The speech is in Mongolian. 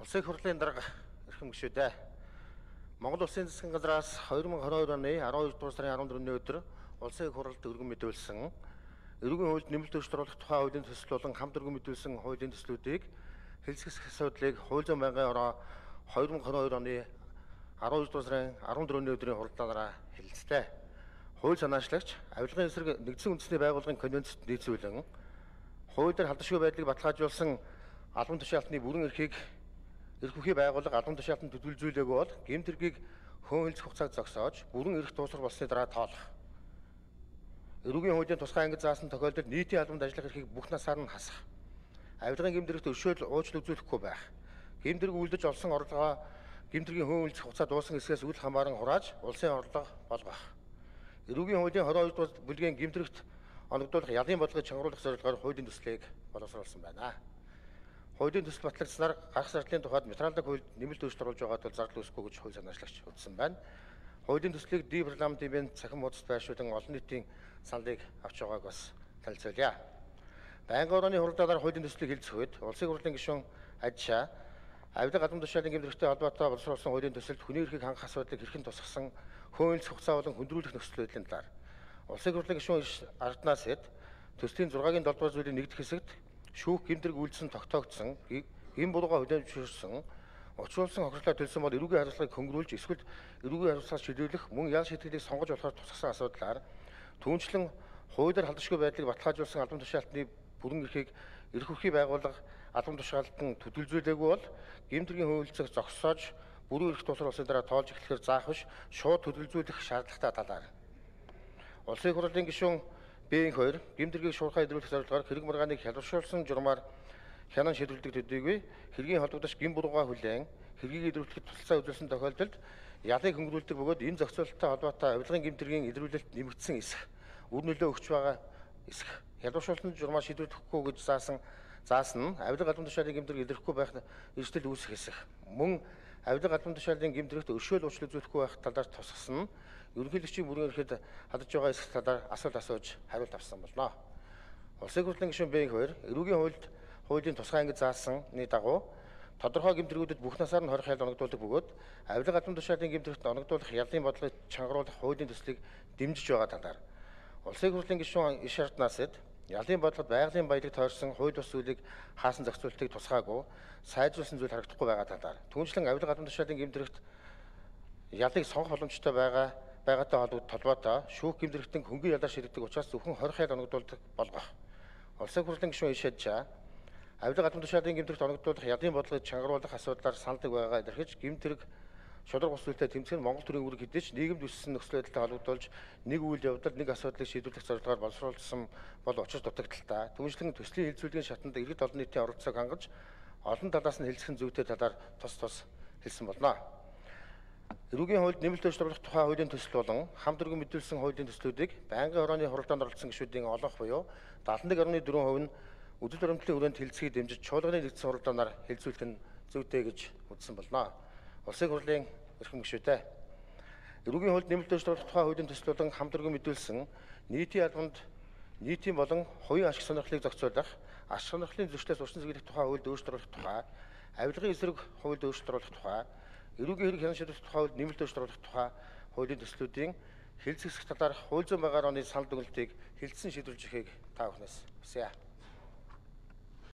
Улсын хурлын дарга эрхэм гишүүдээ Монгол Улсын засгийн газраас 2022 оны 12 дугаар сарын 14-ний өдөр улсын хурлд өргөн мэдүүлсэн. Эрүүгийн хуульд нэмэлт өөрчлөлт оруулах тухай хуулийн төсөл болон хамт өргөн мэдүүлсэн хуулийн төслүүдийг хэлцэх асуудлыг хууль зүйн байнгын ороо 2022 оны 12 дугаар сарын 14-ний өдрийн хурлаараа хэлэлцлээ. Хууль санаачлагч авилгын эсрэг нэгдсэн үндэсний байгууллагын конвенцэд нийцүүлэн. Хуулиар халдшгүй байдлыг баталгаажуулсан албан тушаалтны бүрэн эрхийг эрх бүхий байгууллага албан тушаалтанд төдөлзүүлээгүй бол гэмт хэргийг хөөнхөлцөх хугацааг зогсоож бүрэн эрх дуусах болсны дараа тоолох. Эрүүгийн хуулийн тусгай ангид заасан тохиолдолд нийтийн албанд ажиллах эрхийг бүх насаар нь хасах. Авилгын гэмт хэрэгт өршөөл уучлал үзүүлэхгүй байх. Гэмт хэрэг үлдэж олсон орлогоо гэмт хэргийн хөөнхөлцөх хугацаа дууссан хэсгээс үл хамааран хурааж улсын орлого болгох. Эрүүгийн хуулийн 22 дугаар бүлгийн гэмт хэрэгт оногдуулах ялын бодлогыг чангаруулах зорилгоор хуулийн төслийг боловсруулсан байна хуулийн төсөл батлагдсанаар гарах зардлын тухайд материалын хуульд нэмэлт өөрчлөлт оруулж байгаа тул зардал үүсэхгүй гэж хууль санаачлагч үзсэн байна. Хуулийн төслийг ди парламентын цахим хуудасд байршуулан олон нийтийн саналыг авч байгааг бас танилцуулъя. Байнгын орооны хурлаар хуулийн төслийг хэлцэх үед улсын хурлын гишүүн Ажшаа авилга гадам тушаалын гэмтрэхтэй холбоотой боловсруулсан хуулийн төсөлд хүний эрхийг хангах асуудлыг хэрхэн тусгасан хөөнөлц хугацаа болон хүндрүүлэх нөхцөл байдлын талаар улсын хурлын гишүүн Арднаас хэд төслийн 6-гийн 7 дугаар зүйлийн нэгдэх хэсэгт шүүх гэмтрэг үйлдсэн тогтоогдсон эм бурууга хүлээмжшүүлсэн учруулсан хохирлоо төлсөн бол эрүүгийн хариуцлагыг хөнгөрүүлж эсвэл эрүүгийн хариуцлагыг шийдвэрлэх мөн ял шийдвэрлэлийг сонгож болохоор тусгасан асуудлаар түүнчлэн хуулиар халдшгүй байдлыг баталгаажуулсан албан тушаалтны бүрэн эрхийг эрх хүрхий байгууллага албан тушаалтан төдөлзүүлээгүй бол гэмтрийн хөвөлцөг зогсоож бүрэн эрх тусар улсын дараа тоолж эхлэхээр заах биш шууд төдөлзүүлэх шаардлагатай талаар. Улсын хурлын гишүүн Б2 гэмдэргийг шуурхай идэвхэх зорилгоор хэрэг маргааныг хялбаршуулсан журмаар хянан шийдвэрлэдэг төдийгүй хэргийн холбогдож гин бурууга хүлээн хэргийг идэвхтэхэд тусалцаа үзүүлсэн тохиолдолд ялыг хөнгөрүүлдэг бөгөөд энэ зохицуулалттай холбоотой авилгын гэмдэргийн идэвхрэлт нэмэгдсэн эсэх үр нөлөө өгч байгаа эсэх. Хялбаршуулсан журмаар шийдвэрлэхгүй гэж заасан заасан авилга албан тушаалын гэмдэрэг илэрхгүй байх эрсдэл үүсэх эсэх. Мөн авилга албан тушаалын гэмдрэгт өршөөл уучлал үзүүлэхгүй байх талаар тусгасан. Ерөнхийлөгчийн бүрэн эрхэд хадаж байгаа эсэх талаар асуулт асууж хариулт авсан болно. Улсын хурлын гишүүн Б2 эрүүгийн хуульд хуулийн тусгай ангид заасанны дагуу. Тодорхой гэмтрэгүүдэд бүх насаар нь хорих ял оногдуулдаг бөгөөд авилга гадны тушаалын гэмтрэгт оногдуулах ялын бодлогыг чангаруулах хуулийн төслийг дэмжиж байгаа талаар. Улсын хурлын гишүүн иш арднасэд ялын бодлогод байгалийн баялаг тойрсон хууль бус зүйлийг хаасан зохицуултыг тусгаагүй сайжруулсан зүйл харагдахгүй байгаа талаар түүнчлэн авилга гадны тушаалын гэмтрэгт ялыг сонгох боломжтой байгаа байгаатай холбоотой шүүх гэмтрэгтэн хөнгөн ялаар ширэгдэг учраас зөвхөн 20 хял оногдуулдаг болгох. Улсын хурлын гишүүн ишэдж авилга гадны тушаалын гэмтрэгт оногдуулах ялын бодлогыг чангаруулах асуудлаар саналдаг байгаа илэрхэж гэмтрэг шудраг ус зүйлтэй тэмцэх нь Монгол төрийн үүрэг хэдий ч нийгэмд үссэн нөхцөл байдалтай холбогдуулж нэг үйл явдал нэг асуудлыг шийдвэрлэх зорилгоор боловсруулсан бол учир дутагдaltaа. Түүнчлэн төслийн хилцүүлгийн шатанд иргэд олон нийтийн оролцоог хангаж олон талаас нь хэлцэх зүйтэй талаар тус тус хэлсэн болно. Эрүүгийн хуульд нэмэлт өөрчлөлт тухай хуулийн төсөл болон хамт өргөн мэдүүлсэн хуулийн төслүүдийг байнгын хорооны хуралдаанд оролцсон гишүүдийн олонх буюу 71.4% нь үдэл баримтлалын хүрээнд хилцгийг дэмжиж чуулганы нэгдсэн хуралдаанаар хэлцүүлэх нь зүйтэй гэж үзсэн болно. Улсын хурлын эрхэм гишүүдээ эрүүгийн хуульд нэмэлт өөрчлөлт тухай хуулийн төсөл болон хамт өргөн мэдүүлсэн нийтийн албанд нийтийн болон хувийн ашиг сонирхлыг зохицуулах, ашиг сонирхлын зөрчлөөс урьдчилан зэглэх тухай хуульд өөрчлөлт тухай, авилгын эсрэг хуульд өөрчлөлт тухай эрүүгийн хэрэг хянан шийдвэрлэх тухай хууль нэмэлт өөрчлөлт тухай хуулийн төслүүдийн хэлэлцэх талаар хууль зүйн байгаар оны санал дүгнэлтийг хэлэлцэн шийдвэрлэж өгөхийг та бүхнээс хүсье.